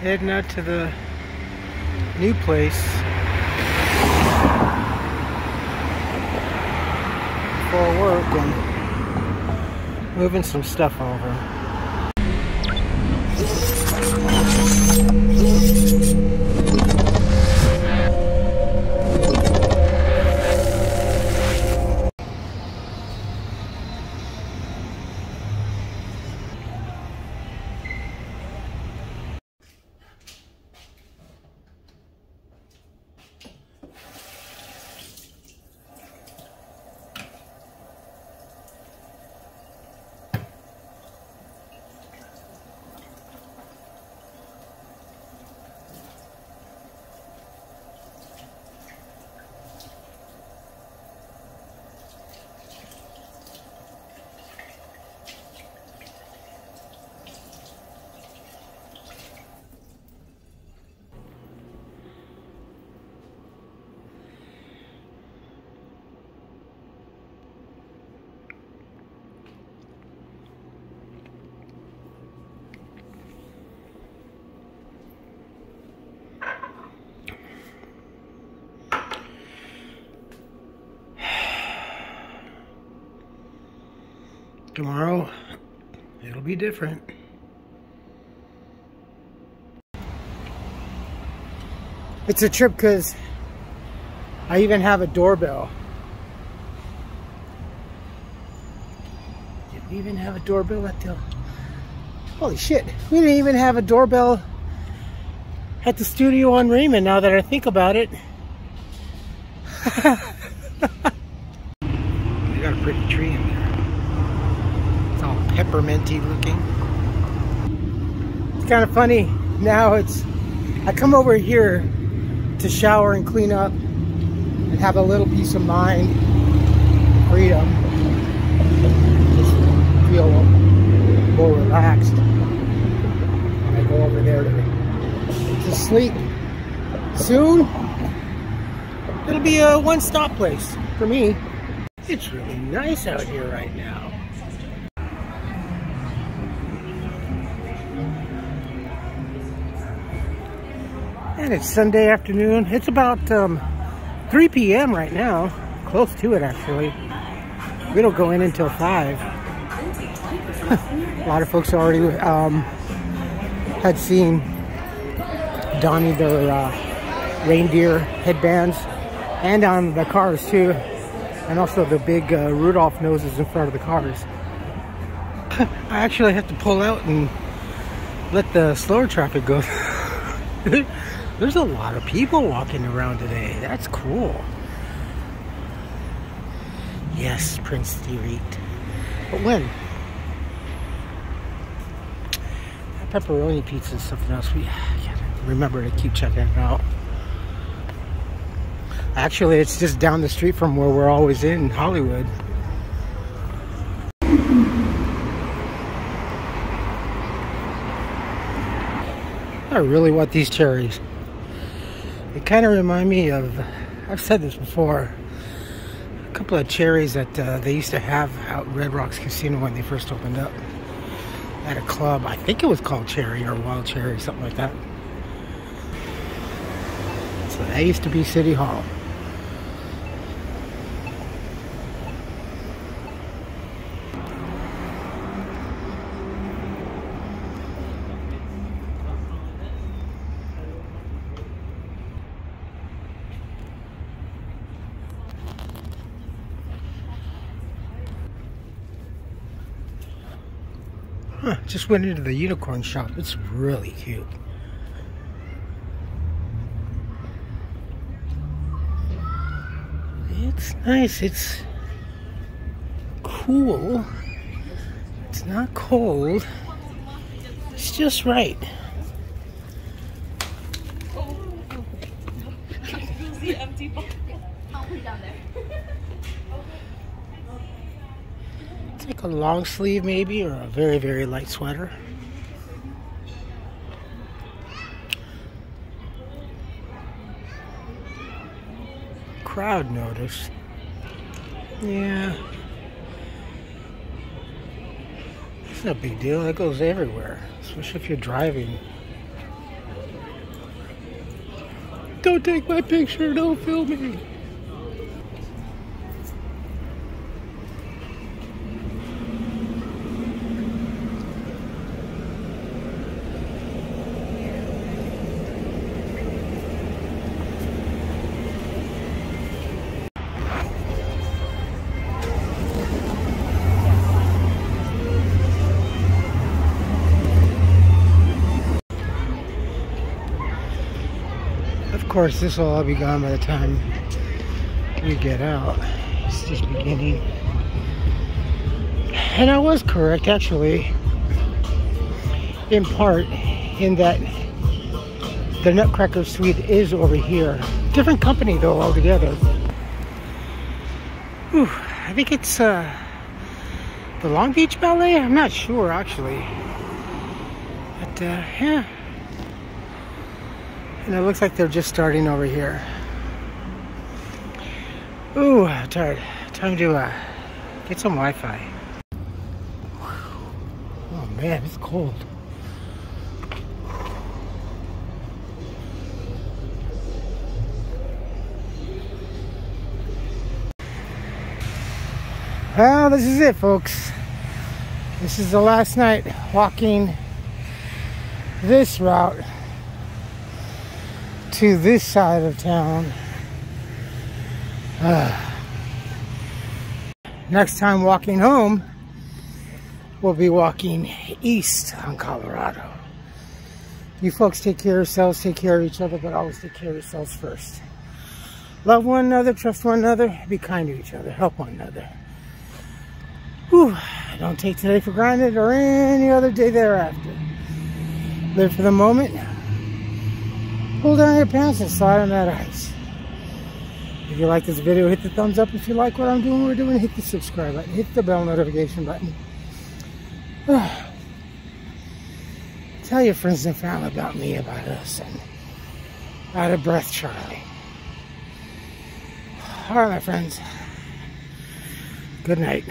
heading out to the new place for work and moving some stuff over. Tomorrow, it'll be different. It's a trip because I even have a doorbell. Did we even have a doorbell at the... Holy shit, we didn't even have a doorbell at the studio on Raymond now that I think about it. they got a pretty tree in there pepperminty looking. It's kind of funny. Now it's, I come over here to shower and clean up and have a little peace of mind, freedom, just feel more relaxed. And I go over there to, to sleep. Soon, it'll be a one-stop place for me. It's really nice out here right now. And it's Sunday afternoon. It's about um, 3 p.m. right now. Close to it, actually. We don't go in until 5. A lot of folks already um, had seen donning their uh, reindeer headbands and on the cars, too. And also the big uh, Rudolph noses in front of the cars. I actually have to pull out and let the slower traffic go. There's a lot of people walking around today. That's cool. Yes, Prince Street. But when? That pepperoni pizza is something else. We gotta remember to keep checking it out. Actually, it's just down the street from where we're always in Hollywood. I really want these cherries. They kind of remind me of, I've said this before, a couple of cherries that uh, they used to have out Red Rocks Casino when they first opened up at a club. I think it was called Cherry or Wild Cherry, something like that. So that used to be City Hall. Just went into the unicorn shop. It's really cute. It's nice. It's cool. It's not cold. It's just right. like a long sleeve maybe or a very very light sweater. Crowd notice. Yeah. It's no big deal. It goes everywhere especially if you're driving. Don't take my picture. Don't film me. Of course, this will all be gone by the time we get out. It's just beginning. And I was correct, actually, in part, in that the Nutcracker Suite is over here. Different company, though, altogether. Whew, I think it's uh, the Long Beach Ballet. I'm not sure, actually. But, uh, yeah. And it looks like they're just starting over here. Ooh, tired. Time to uh, get some Wi-Fi. Oh man, it's cold. Well, this is it, folks. This is the last night walking this route to this side of town. Uh, next time walking home, we'll be walking east on Colorado. You folks take care of yourselves, take care of each other, but always take care of yourselves first. Love one another, trust one another, be kind to each other, help one another. Whew, don't take today for granted or any other day thereafter. Live for the moment, pull down your pants and slide on that ice. If you like this video, hit the thumbs up. If you like what I'm doing, we're doing, hit the subscribe button, hit the bell notification button. Tell your friends and family about me, about us, and out of breath, Charlie. All right, my friends. Good night.